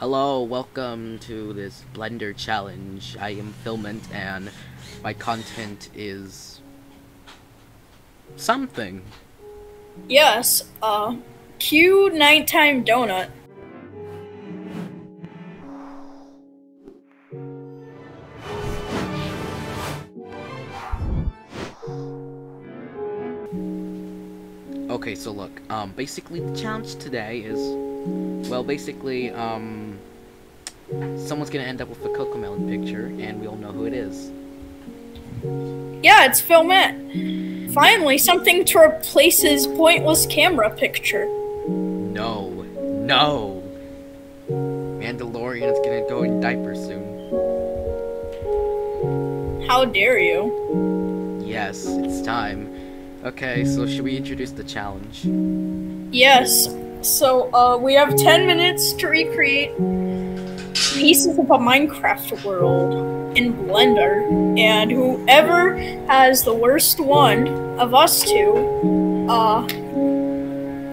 Hello, welcome to this Blender challenge. I am Filment and my content is something. Yes, uh, cue nighttime donut. Okay, so look, um, basically the challenge today is, well, basically, um, someone's gonna end up with a Cocomelon picture, and we all know who it is. Yeah, it's Filment. Finally, something to replace his pointless camera picture. No, no! Mandalorian is gonna go in diapers soon. How dare you? Yes, it's time. Okay, so should we introduce the challenge? Yes, so, uh, we have 10 minutes to recreate pieces of a Minecraft world in Blender, and whoever has the worst one of us two, uh,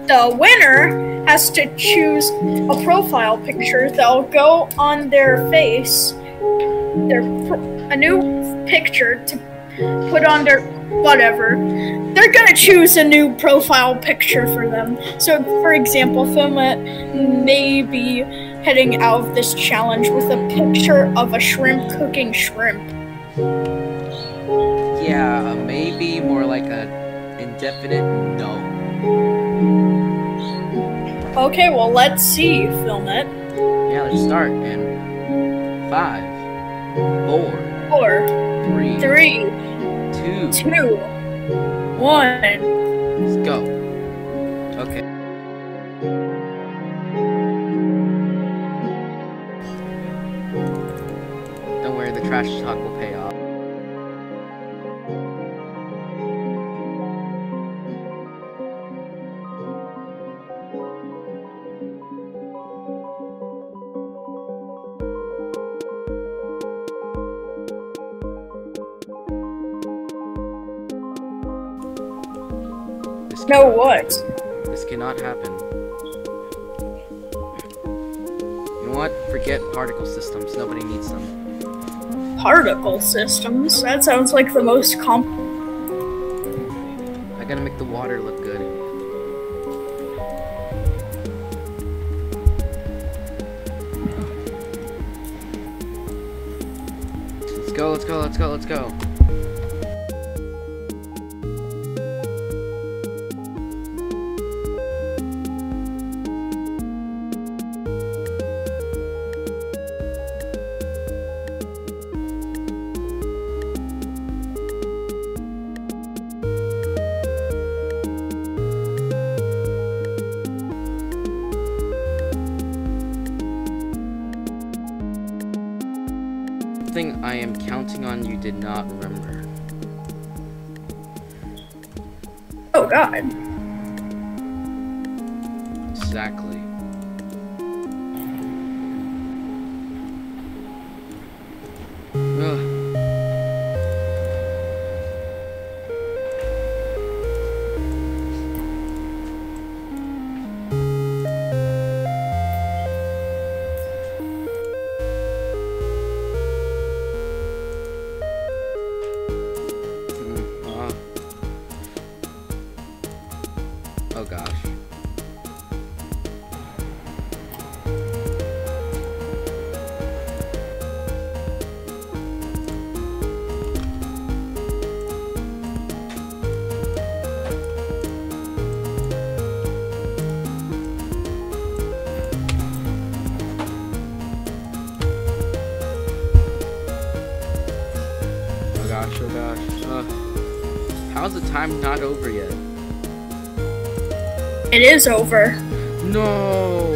the winner has to choose a profile picture. That'll go on their face, their a new picture to put on their whatever. They're gonna choose a new profile picture for them. So, for example, Filment may be heading out of this challenge with a picture of a shrimp cooking shrimp. Yeah, maybe more like a indefinite no. Okay, well, let's see, Filment. Yeah, let's start in five, four, Four, three, three, two, two, one. let's go. Okay. Don't worry, the trash talk will pay off. No, what? This cannot happen. You know what? Forget particle systems. Nobody needs them. Particle systems? That sounds like the most comp. I gotta make the water look good. Let's go, let's go, let's go, let's go. Something I am counting on you did not remember. Oh, God. Exactly. Time not over yet? It is over. No!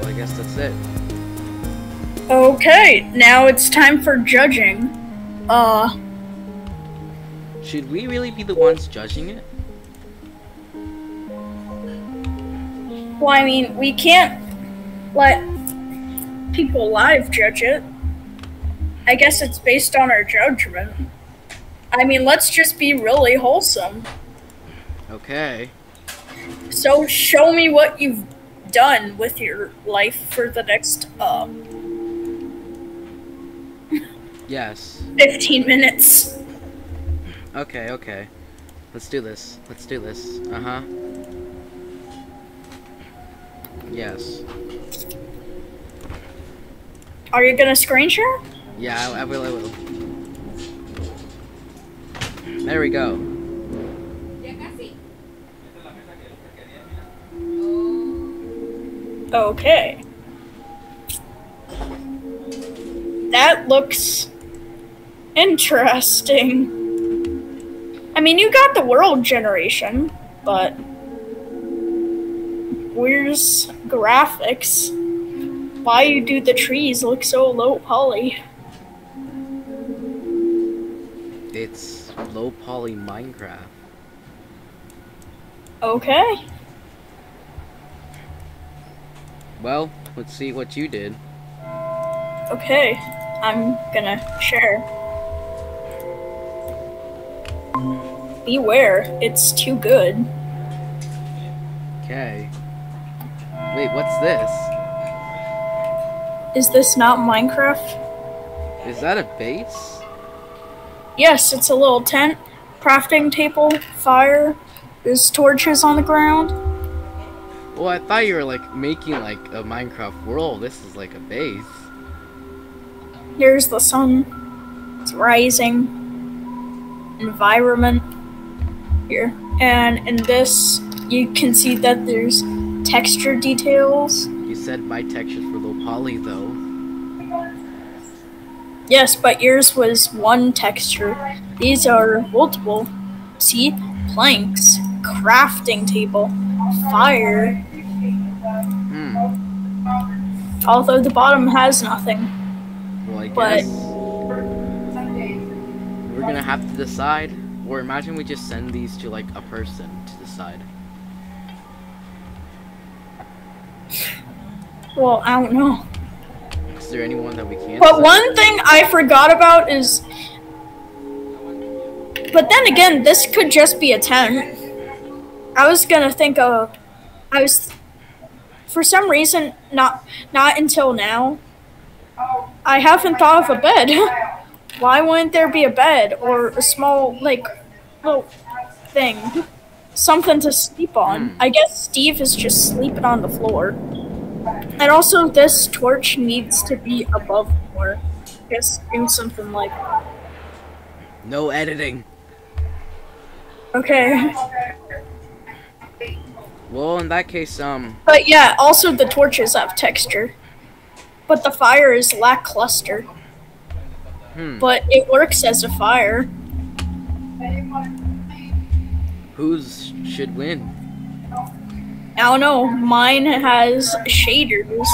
Well, I guess that's it. Okay, now it's time for judging. Uh, Should we really be the ones judging it? well, I mean, we can't let people live judge it. I guess it's based on our judgment. I mean, let's just be really wholesome. Okay. So show me what you've done with your life for the next um, Yes. 15 minutes. Okay, okay. Let's do this. Let's do this. Uh huh. Yes. Are you gonna screen share? Yeah, I, I will. I will. There we go. Okay. That looks interesting. I mean, you got the world generation, but where's graphics? Why do the trees look so low poly? Low poly Minecraft. Okay. Well, let's see what you did. Okay. I'm gonna share. Beware, it's too good. Okay. Wait, what's this? Is this not Minecraft? Is that a base? Yes, it's a little tent, crafting table, fire, there's torches on the ground. Well, I thought you were like making like a Minecraft world. This is like a base. Here's the sun. It's rising. Environment. Here. And in this, you can see that there's texture details. You said my textures were low poly though. Yes, but yours was one texture. These are multiple. See? Planks, crafting table, fire. Hmm. Although the bottom has nothing. Well, I But- guess we're gonna have to decide. Or imagine we just send these to like a person to decide. Well, I don't know. Is there anyone that we can't? But one thing I forgot about is. But then again, this could just be a tent. I was gonna think of. I was. For some reason, not not until now. I haven't thought of a bed. Why wouldn't there be a bed or a small like little thing, something to sleep on? Hmm. I guess Steve is just sleeping on the floor. And also, this torch needs to be above floor. I do something like. No editing. Okay. Well, in that case, um, But yeah, also the torches have texture. But the fire is lackluster. hmm, But it works as a fire. Who's should win? I don't know. Mine has shaders.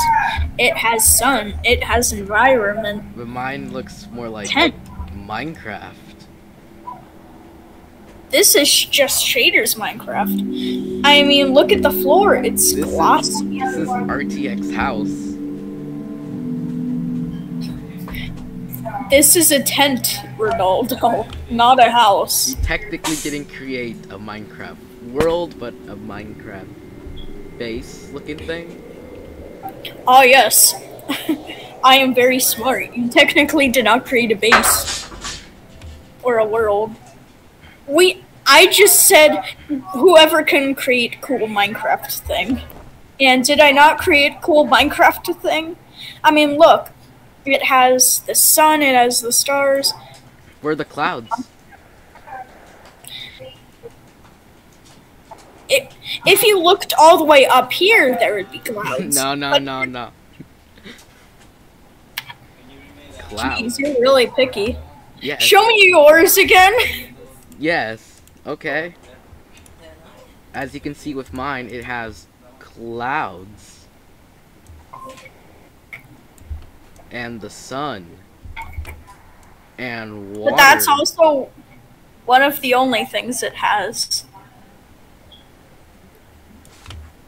It has sun. It has environment. But mine looks more like Tent. Minecraft. This is just shaders Minecraft. I mean, look at the floor. It's This glossy. This is RTX house. This is a tent, Ronaldo, not a house. You technically didn't create a Minecraft world, but a Minecraft base looking thing. Oh yes. I am very smart. You technically did not create a base or a world. We I just said whoever can create cool Minecraft thing. And did I not create cool Minecraft thing? I mean, look. It has the sun, it has the stars. Where are the clouds? It, if you looked all the way up here, there would be clouds. no, no, But- no, no. Clouds. Jeez, you're really picky. Yes. Show me yours again. Yes. Okay. As you can see with mine, it has clouds. And the sun. And water. But that's also one of the only things it has.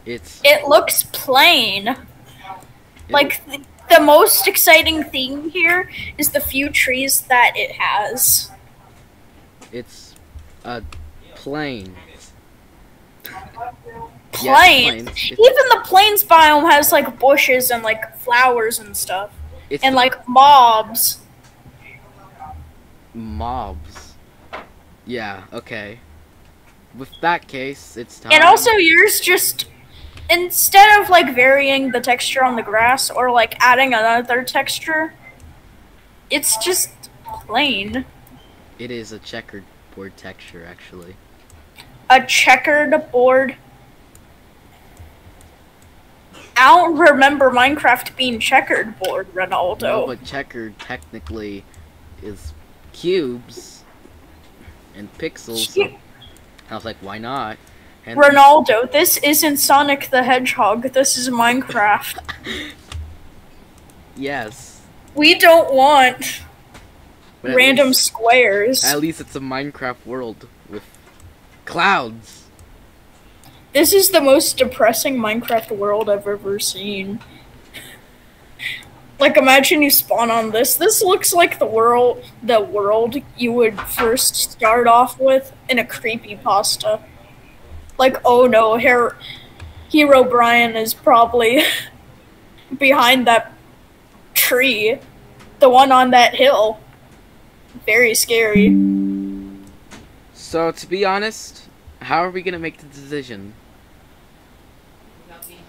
It's It looks plain. Like the, the most exciting thing here is the few trees that it has. it's uh, a plane. Yes, plains. plains. Even the plains biome has like bushes and like flowers and stuff, It's and like mobs. mobs. Yeah. Okay. With that case, it's time. And also, yours just instead of like varying the texture on the grass or like adding another texture, it's just plain. it is a checkered board texture, actually. A checkered board. I don't remember Minecraft being checkered board, Ronaldo. No, but checkered technically is cubes and pixels. So I was like, why not? And Ronaldo, this isn't Sonic the Hedgehog. This is Minecraft. yes. we don't want random least- squares. At least it's a Minecraft world with clouds. This is the most depressing Minecraft world I've ever seen. Like imagine you spawn on this. This looks like the world the world you would first start off with in a creepy pasta. Like oh no, Her- Herobrine is probably behind that tree. The one on that hill. Very scary. So to be honest, how are we gonna make the decision?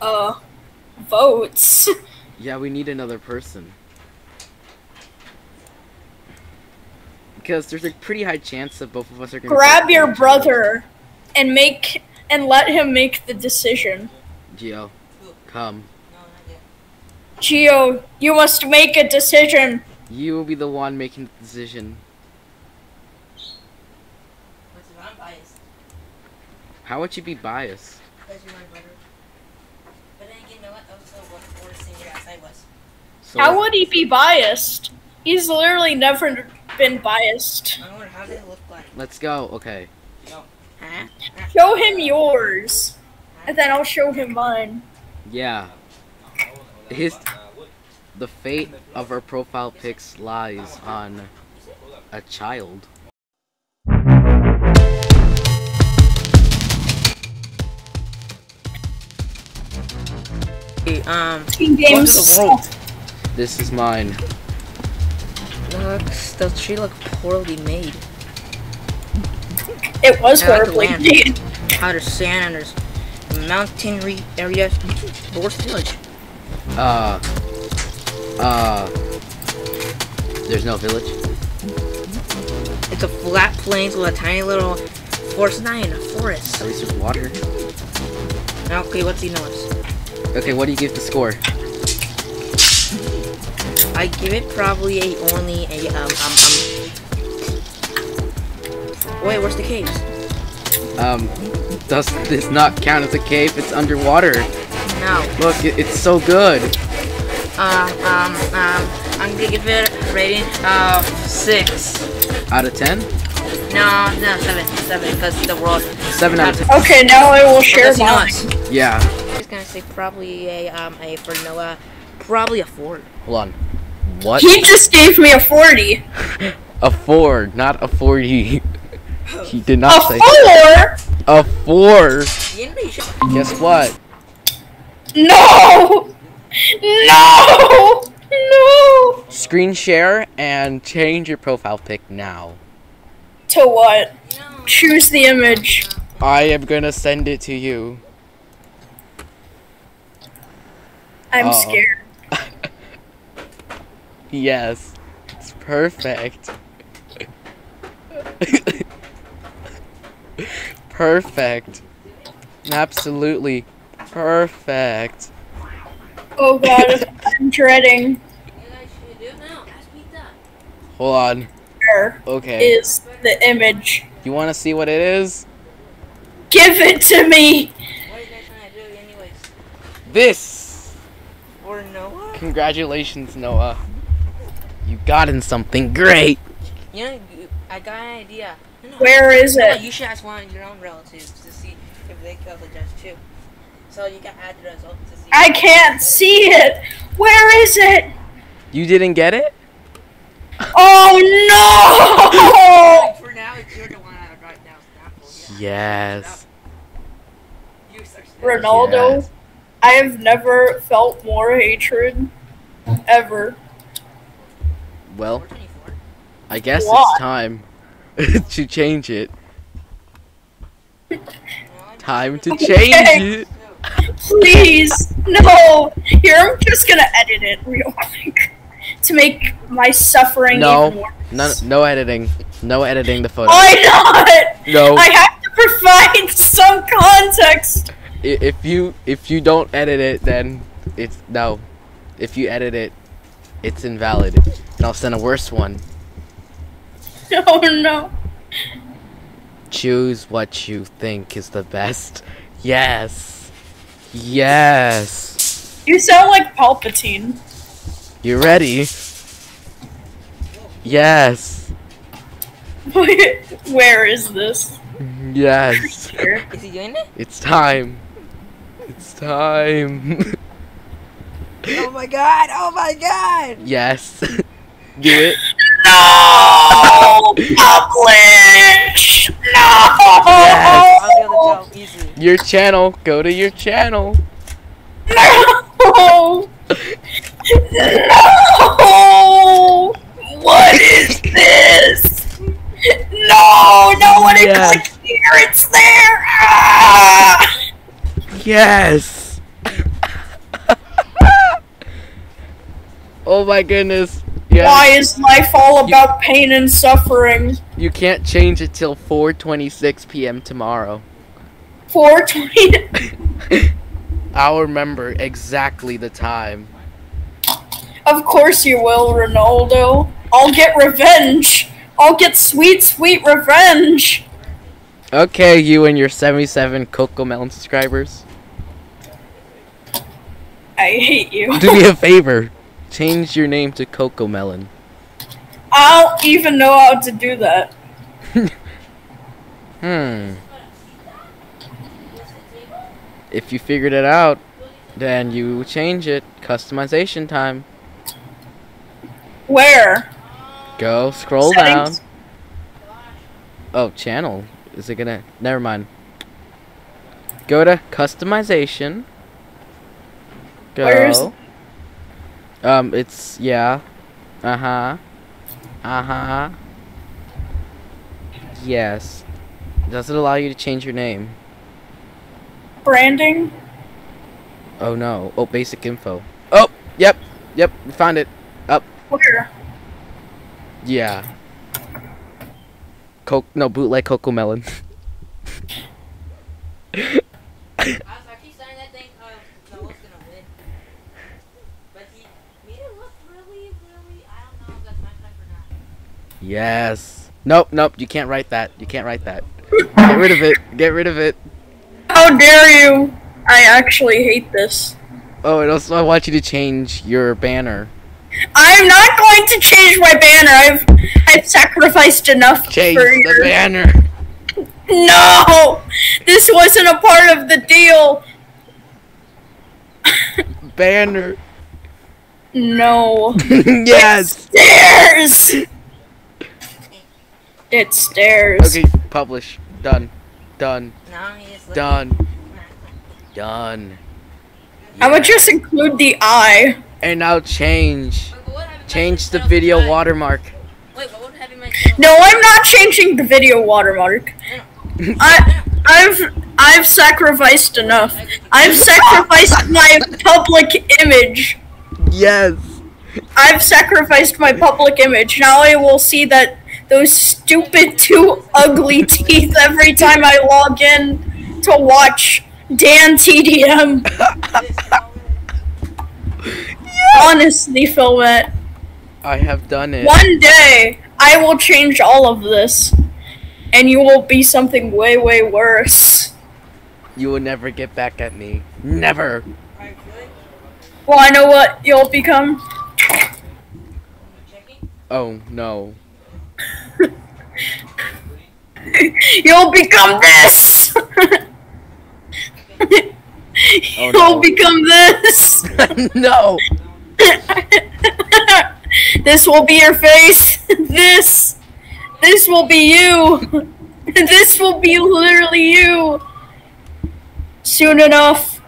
Uh votes. Yeah, we need another person. Because there's a pretty high chance that both of us are gonna grab your for each other. brother and make and let him make the decision. Gio, come. Gio, you must make a decision. You will be the one making the decision. What's if I'm biased? How would you be biased? Because you're my brother. But then you know what? I was so one worse senior as I was. How would he be biased? He's literally never been biased. I wonder how did look like? let's go. Okay. Huh? Show him yours, and then I'll show him mine. Yeah. His the fate of our profile pics lies on a child. Hey, um, Team games. is the world? This is mine. Looks, the tree look poorly made. It was I like the horribly land. made. How there's sand and there's mountain re- areas. Where's village? Uh. Uh. There's no village. It's a flat plains with a tiny little forest. Not in a forest. At least there's water. Okay, what's he notice? Okay, what do you give the score? I give it probably a only a um um um. Wait, where's the caves? Um, does this not count as a cave? It's underwater. No. Look, it, it's so good. Uh, um, um, I'm gonna give it a rating of six. Out of ten? No, no, seven, seven, because the world. Seven out of ten. Okay, now I will share Because you mine. us. Yeah. I'm just gonna say probably a um a for Noah, probably a four. Hold on. What? He just gave me a forty. A four, not a forty. He did A not say four? a four. You know you. Guess what? No! No! No! Screen share and change your profile pic now. To what? No. Choose the image. I am gonna send it to you. I'm Uh-oh. scared. Yes. It's perfect. perfect. Absolutely perfect. Oh god, I'm dreading. You guys should do now. Ask me that. Hold on. Where Okay. is the image? You want to see what it is? Give it to me! What are you guys trying to? This. For Noah? Congratulations, Noah. You got in something great. You know, you- I got an idea. No, no, Where is no, it? You should ask one of your own relatives to see if they killed the judge too. So you can add the result to see. I can't see it! Where is it? You didn't get it? Oh no! For now, it's you're the one that right now. Yes. You search that. Ronaldo, Yes. I have never felt more hatred ever. Well, I guess What? it's time to change it. Time to Okay. change it. Please, no. Here, I'm just gonna edit it real quick to make my suffering No. No, no editing. No editing the photo. Why not? No. I have to provide some context. If you if you don't edit it, then it's no. If you edit it, it's invalid, and I'll send a worse one. Oh no. Choose what you think is the best. Yes. Yes. You sound like Palpatine. You ready? Yes. Where is this? Yes. Here. Is he doing it? It's time. It's time. Oh my god! Oh my god! yes. Do it. No! Publish! No! Yes. I'll be able to tell easily. Your channel. Go to your channel. No! No! What is this? No! No one Yes. click here! It's there! Ah! Yes. oh my goodness. Yeah. Why is life all about pain and suffering? You can't change it till 4:26 p.m. tomorrow. 420. I'll remember exactly the time. Of course you will, Ronaldo. I'll get revenge. I'll get sweet, sweet revenge. Okay, you and your 77 Coco Melon subscribers. I hate you. Do me a favor. Change your name to Coco Melon. I don't even know how to do that. Hmm. If you figured it out, then you change it. Customization time. Where? Go scroll Settings? down. Oh, channel. Is it gonna? Never mind. Go to customization. Go. Where's- Um, it's yeah. Uh huh. Uh huh. Yes. Does it allow you to change your name? Branding? Oh no. Oh, basic info. Oh, yep, yep. We found it. Where? Yeah. Coke. No, bootleg Coco Melon. yes. Nope, nope. You can't write that. You can't write that. Get rid of it. Get rid of it. How dare you? I actually hate this. Oh, and also I want you to change your banner. I'm not going to change my banner. I've I've sacrificed enough Change for the your banner. No! This wasn't a part of the deal. Banner. No. yes. Stairs. It stairs. Okay, publish. Done. Done. Now he. Done. Done. I would Yeah. just include the eye. And now change. Wait, but what happened- Change the video watermark. Wait, what would having my channel- No, I'm not changing the video watermark. I I've I've sacrificed enough. I've sacrificed my public image. yes. I've sacrificed my public image. Now I will see that those stupid two ugly teeth every time I log in to watch Dan TDM. Honestly, Filment, I have done it. one day I will change all of this, and you will be something way, way worse. You will never get back at me. Never. Well, I know what you'll become. Oh no. You'll become this. Oh, You'll become this. no. this will be your face. This. This will be you. This will be literally you. Soon enough.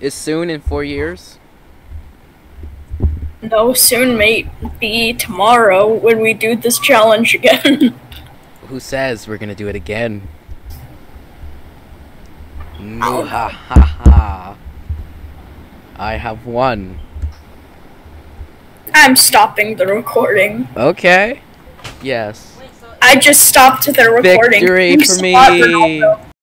Is soon in four years? No, soon may be tomorrow when we do this challenge again. Who says we're gonna do it again? No, ha ha ha. I have won. I'm stopping the recording. Okay. Yes. I just stopped the recording. Victory for me.